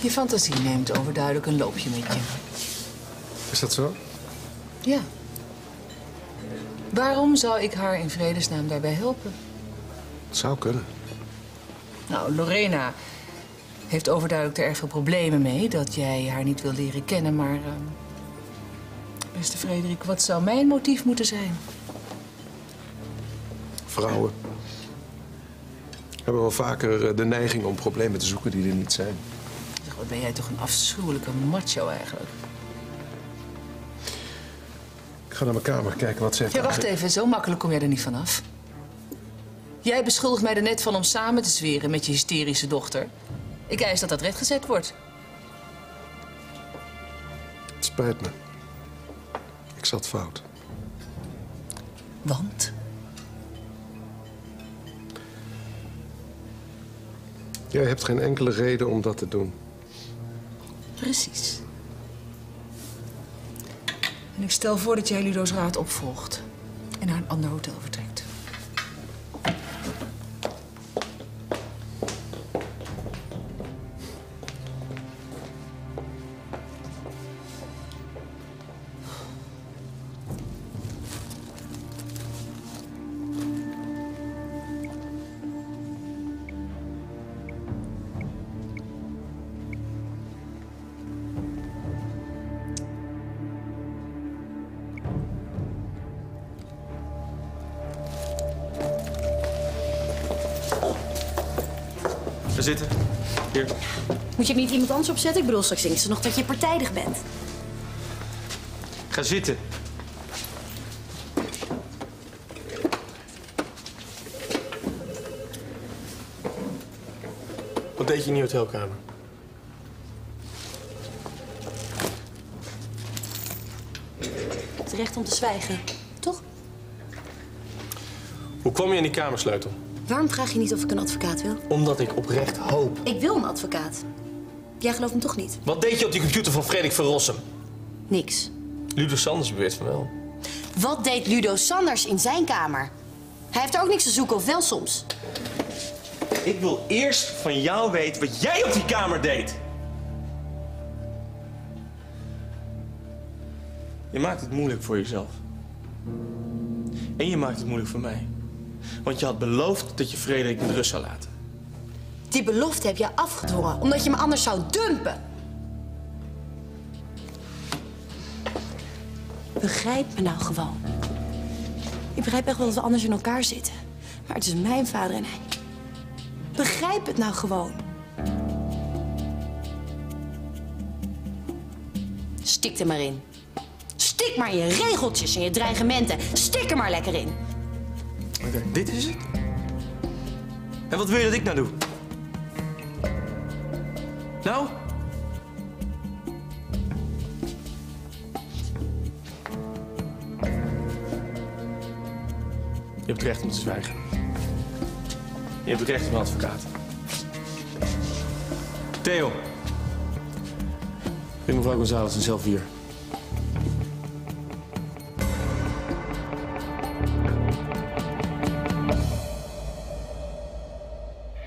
Je fantasie neemt overduidelijk een loopje met je. Is dat zo? Ja. Waarom zou ik haar in vredesnaam daarbij helpen? Het zou kunnen. Nou, Lorena heeft overduidelijk er erg veel problemen mee dat jij haar niet wil leren kennen, maar. ehm, beste Frederik, wat zou mijn motief moeten zijn? Vrouwen hebben wel vaker eh, de neiging om problemen te zoeken die er niet zijn. Wat ben jij toch een afschuwelijke macho eigenlijk? Ik ga naar mijn kamer kijken wat ze heeft Ja, wacht aange- even, zo makkelijk kom jij er niet vanaf. Jij beschuldigt mij er net van om samen te zweren met je hysterische dochter. Ik eis dat dat rechtgezet wordt. Het spijt me. Ik zat fout. Want? Jij hebt geen enkele reden om dat te doen. Precies. En ik stel voor dat jij Ludo's raad opvolgt en naar een ander hotel vertrekt. Ga zitten. Hier. Moet je niet iemand anders opzetten? Ik bedoel, straks denkt ze nog dat je partijdig bent. Ga zitten. Wat deed je in die hotelkamer? Het recht om te zwijgen, toch? Hoe kwam je in die kamersleutel? Waarom vraag je niet of ik een advocaat wil? Omdat ik oprecht hoop. Ik wil een advocaat. Jij gelooft me toch niet? Wat deed je op die computer van Frederik van Rossum? Niks. Ludo Sanders beweert van wel. Wat deed Ludo Sanders in zijn kamer? Hij heeft er ook niks te zoeken, of wel soms? Ik wil eerst van jou weten wat jij op die kamer deed. Je maakt het moeilijk voor jezelf. En je maakt het moeilijk voor mij. Want je had beloofd dat je Frederik met rust zou laten. Die belofte heb je afgedwongen, omdat je me anders zou dumpen. Begrijp me nou gewoon. Ik begrijp echt wel dat we anders in elkaar zitten. Maar het is mijn vader en hij. Begrijp het nou gewoon. Stik er maar in. Stik maar in je regeltjes en je dreigementen. Stik er maar lekker in. Oké, dit is het? En wat wil je dat ik nou doe? Nou? Je hebt het recht om te zwijgen. Je hebt het recht op een advocaat. Theo. Breng mevrouw González en zelf hier.